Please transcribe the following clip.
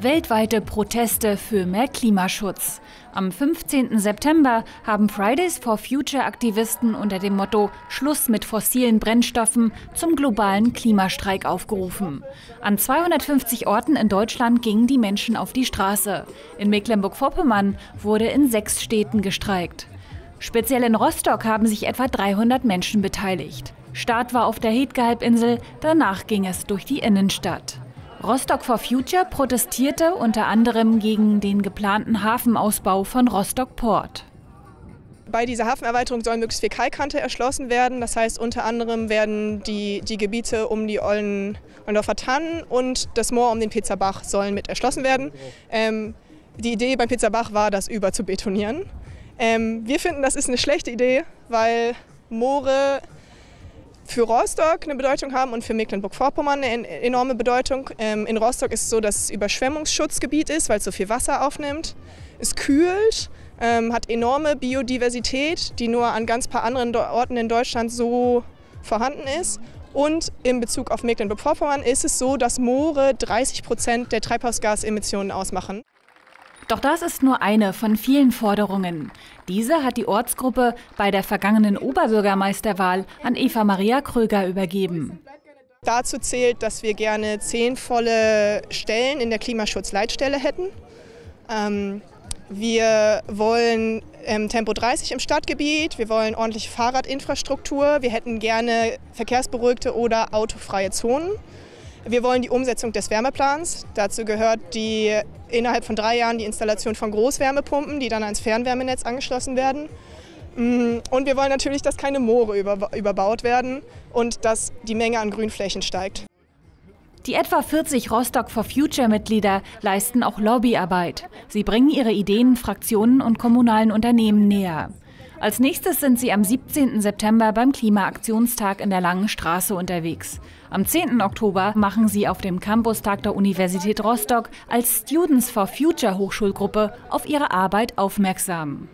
Weltweite Proteste für mehr Klimaschutz. Am 15. September haben Fridays for Future Aktivisten unter dem Motto Schluss mit fossilen Brennstoffen zum globalen Klimastreik aufgerufen. An 250 Orten in Deutschland gingen die Menschen auf die Straße. In Mecklenburg-Vorpommern wurde in sechs Städten gestreikt. Speziell in Rostock haben sich etwa 300 Menschen beteiligt. Start war auf der Hedgehalbinsel, danach ging es durch die Innenstadt. Rostock for Future protestierte unter anderem gegen den geplanten Hafenausbau von Rostock Port. Bei dieser Hafenerweiterung soll möglichst viel Kalkkante erschlossen werden. Das heißt, unter anderem werden die, die Gebiete um die Ollendorfer Tannen und das Moor um den Pizzabach sollen mit erschlossen werden. Ähm, die Idee beim Pizzabach war, das über zu betonieren. Ähm, wir finden, das ist eine schlechte Idee, weil Moore für Rostock eine Bedeutung haben und für Mecklenburg-Vorpommern eine enorme Bedeutung. Ähm, in Rostock ist es so, dass es Überschwemmungsschutzgebiet ist, weil es so viel Wasser aufnimmt. Es kühlt, ähm, hat enorme Biodiversität, die nur an ganz paar anderen Orten in Deutschland so vorhanden ist. Und in Bezug auf Mecklenburg-Vorpommern ist es so, dass Moore 30 Prozent der Treibhausgasemissionen ausmachen. Doch das ist nur eine von vielen Forderungen. Diese hat die Ortsgruppe bei der vergangenen Oberbürgermeisterwahl an Eva Maria Kröger übergeben. Dazu zählt, dass wir gerne zehn volle Stellen in der Klimaschutzleitstelle hätten. Ähm, wir wollen ähm, Tempo 30 im Stadtgebiet, wir wollen ordentliche Fahrradinfrastruktur, wir hätten gerne verkehrsberuhigte oder autofreie Zonen. Wir wollen die Umsetzung des Wärmeplans. Dazu gehört die innerhalb von drei Jahren die Installation von Großwärmepumpen, die dann ans Fernwärmenetz angeschlossen werden. Mm, und wir wollen natürlich, dass keine Moore überbaut werden und dass die Menge an Grünflächen steigt. Die etwa 40 Rostock for Future Mitglieder leisten auch Lobbyarbeit. Sie bringen ihre Ideen Fraktionen und kommunalen Unternehmen näher. Als nächstes sind sie am 17. September beim Klimaaktionstag in der Langen Straße unterwegs. Am 10. Oktober machen sie auf dem Campustag der Universität Rostock als Students for Future Hochschulgruppe auf ihre Arbeit aufmerksam.